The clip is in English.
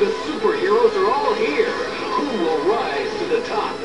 The superheroes are all here. Who will rise to the top?